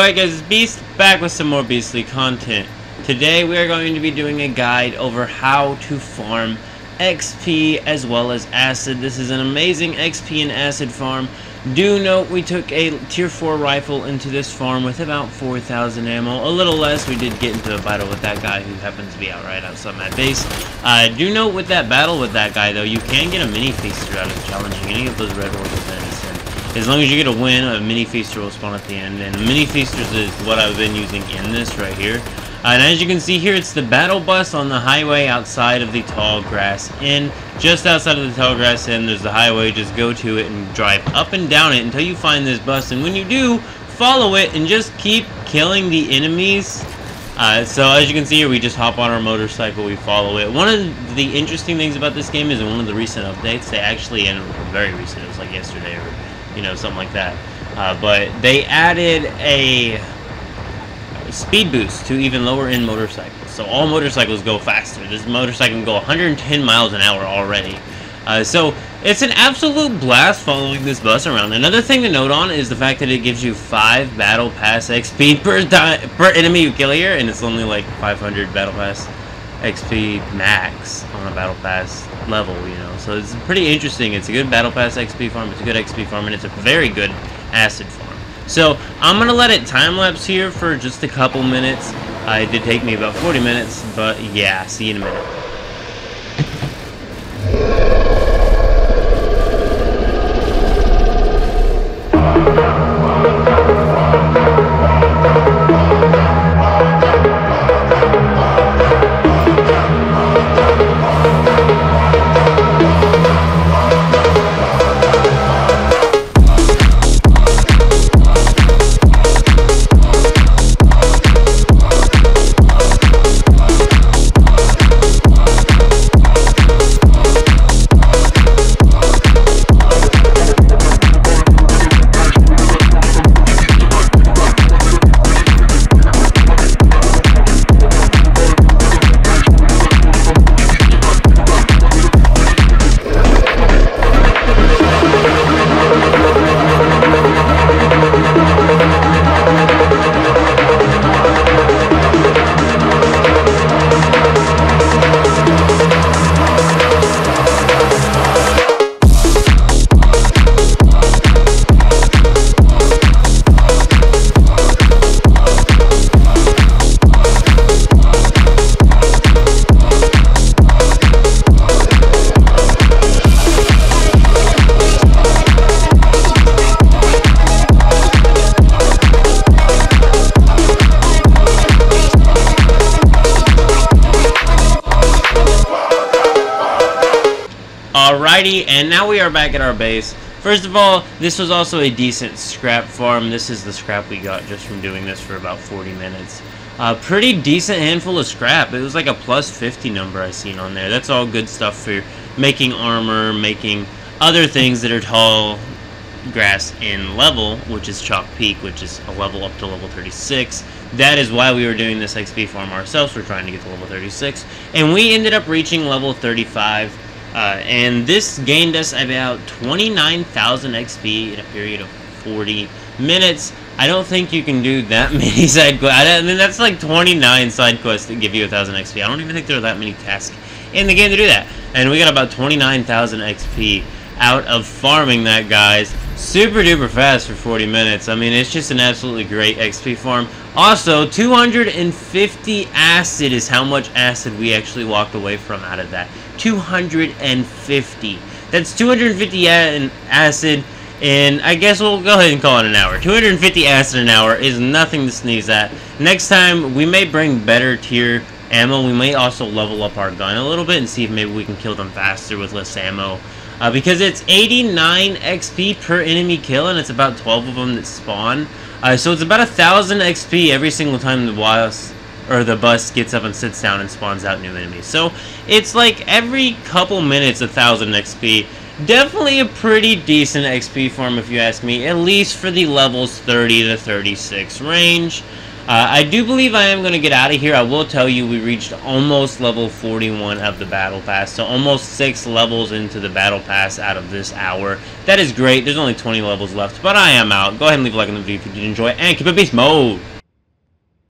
Alright guys, Beast back with some more Beastly content. Today we are going to be doing a guide over how to farm XP as well as Acid. This is an amazing XP and Acid farm. Do note we took a tier 4 rifle into this farm with about 4,000 ammo. A little less, we did get into a battle with that guy who happens to be out right outside my base. Uh, do note with that battle with that guy though, you can get a mini feaster out of challenging any of those red orbs as long as you get a win, a mini feaster will spawn at the end. And mini feasters is what I've been using in this right here. Uh, and as you can see here, it's the battle bus on the highway outside of the tall grass inn. Just outside of the tall grass inn, there's the highway. Just go to it and drive up and down it until you find this bus. And when you do, follow it and just keep killing the enemies. Uh, so as you can see here, we just hop on our motorcycle, we follow it. One of the interesting things about this game is in one of the recent updates, they actually, and very recent, it was like yesterday or you know, something like that. Uh, but they added a speed boost to even lower end motorcycles. So all motorcycles go faster. This motorcycle can go 110 miles an hour already. Uh, so it's an absolute blast following this bus around. Another thing to note on is the fact that it gives you 5 Battle Pass XP per, per enemy you kill here, and it's only like 500 Battle Pass XP max on a Battle Pass level, you know. So it's pretty interesting. It's a good Battle Pass XP farm, it's a good XP farm, and it's a very good Acid farm. So I'm going to let it time-lapse here for just a couple minutes. Uh, it did take me about 40 minutes, but yeah, see you in a minute. Alrighty, and now we are back at our base. First of all, this was also a decent scrap farm. This is the scrap we got just from doing this for about 40 minutes. A uh, pretty decent handful of scrap. It was like a plus 50 number I seen on there. That's all good stuff for making armor, making other things that are tall grass in level, which is Chalk Peak, which is a level up to level 36. That is why we were doing this XP farm ourselves. We're trying to get to level 36. And we ended up reaching level 35 uh, and this gained us about 29,000 XP in a period of 40 minutes. I don't think you can do that many side quests. I mean, that's like 29 side quests that give you 1,000 XP. I don't even think there are that many tasks in the game to do that. And we got about 29,000 XP out of farming that, guys. Super duper fast for 40 minutes. I mean, it's just an absolutely great XP farm. Also, 250 acid is how much acid we actually walked away from out of that. 250. That's 250 acid, and I guess we'll go ahead and call it an hour. 250 acid an hour is nothing to sneeze at. Next time, we may bring better tier ammo. We may also level up our gun a little bit and see if maybe we can kill them faster with less ammo. Uh, because it's 89 XP per enemy kill, and it's about 12 of them that spawn. Uh, so it's about a thousand XP every single time the boss or the bus gets up and sits down and spawns out new enemies. So it's like every couple minutes a thousand XP. Definitely a pretty decent XP farm if you ask me, at least for the levels 30 to 36 range. Uh, I do believe I am going to get out of here. I will tell you we reached almost level 41 of the Battle Pass. So almost 6 levels into the Battle Pass out of this hour. That is great. There's only 20 levels left. But I am out. Go ahead and leave a like on the video if you did enjoy. And keep it beast mode.